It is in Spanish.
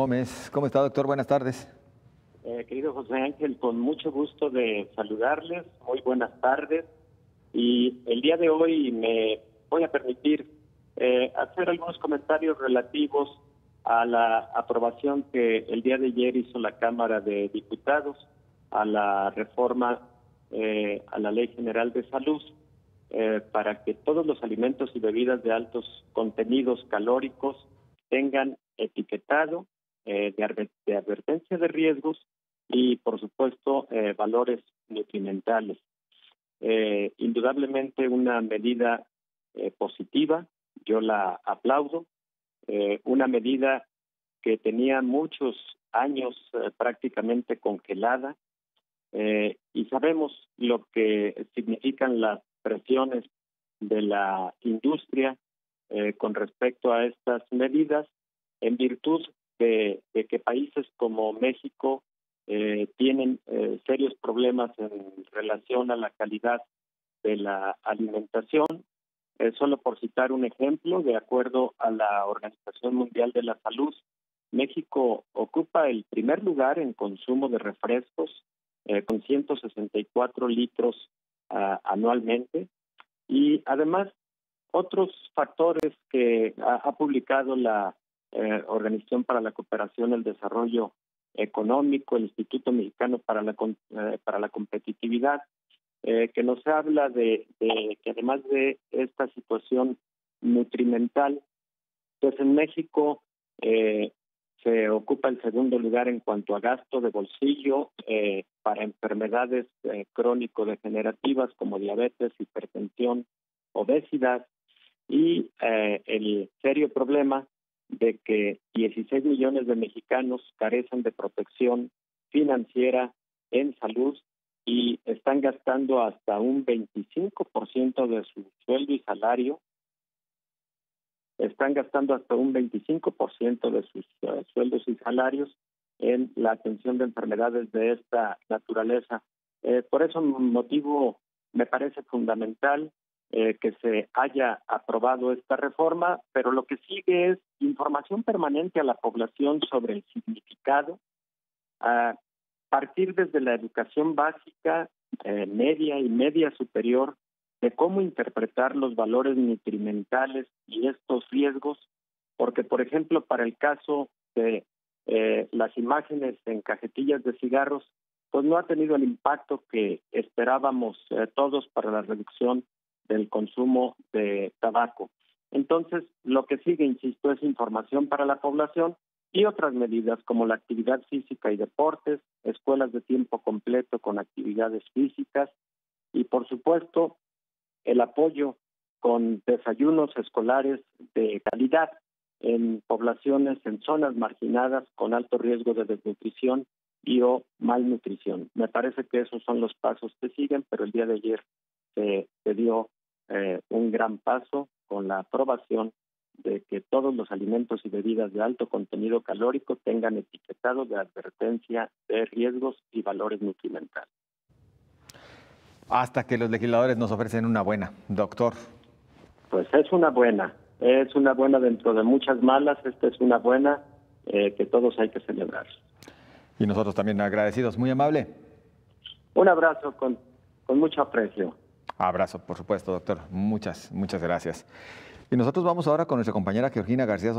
¿Cómo está, doctor? Buenas tardes. Eh, querido José Ángel, con mucho gusto de saludarles. Muy buenas tardes. Y el día de hoy me voy a permitir eh, hacer algunos comentarios relativos a la aprobación que el día de ayer hizo la Cámara de Diputados a la reforma eh, a la Ley General de Salud para que todos los alimentos y bebidas de altos contenidos calóricos tengan etiquetado eh, de, advertencia de riesgos y, por supuesto, eh, valores nutrimentales. Eh, indudablemente una medida positiva, yo la aplaudo, una medida que tenía muchos años prácticamente congelada y sabemos lo que significan las presiones de la industria con respecto a estas medidas en virtud de, que países como México eh, tienen eh, serios problemas en relación a la calidad de la alimentación. Eh, solo por citar un ejemplo, de acuerdo a la Organización Mundial de la Salud, México ocupa el primer lugar en consumo de refrescos, con 164 litros ah, anualmente. Y además, otros factores que ha publicado la eh, Organización para la Cooperación y el Desarrollo Económico, el Instituto Mexicano para la, eh, para la Competitividad, eh, que nos habla de, que además de esta situación nutrimental, pues en México se ocupa el segundo lugar en cuanto a gasto de bolsillo para enfermedades crónico-degenerativas como diabetes, hipertensión, obesidad y el serio problema de que 16 millones de mexicanos carecen de protección financiera en salud y están gastando hasta un 25% de su sueldo y salario, están gastando hasta un 25% de sus eh, sueldos y salarios en la atención de enfermedades de esta naturaleza. Eh, por eso motivo me parece fundamental eh, que se haya aprobado esta reforma, pero lo que sigue es información permanente a la población sobre el significado, a partir desde la educación básica, eh, media y media superior, de cómo interpretar los valores nutrimentales y estos riesgos, porque, por ejemplo, para el caso de eh, las imágenes en cajetillas de cigarros, pues no ha tenido el impacto que esperábamos todos para la reducción del consumo de tabaco. Entonces, lo que sigue, insisto, es información para la población y otras medidas como la actividad física y deportes, escuelas de tiempo completo con actividades físicas y, por supuesto, el apoyo con desayunos escolares de calidad en poblaciones, en zonas marginadas con alto riesgo de desnutrición y o malnutrición. Me parece que esos son los pasos que siguen, pero el día de ayer se, se dio eh, un gran paso con la aprobación de que todos los alimentos y bebidas de alto contenido calórico tengan etiquetado de advertencia de riesgos y valores nutrimentales. Hasta que los legisladores nos ofrecen una buena, doctor. Pues es una buena, es una buena dentro de muchas malas, esta es una buena eh, que todos hay que celebrar. Y nosotros también agradecidos, muy amable. Un abrazo con, con mucho aprecio. Abrazo, por supuesto, doctor. Muchas, muchas gracias. Y nosotros vamos ahora con nuestra compañera Georgina García.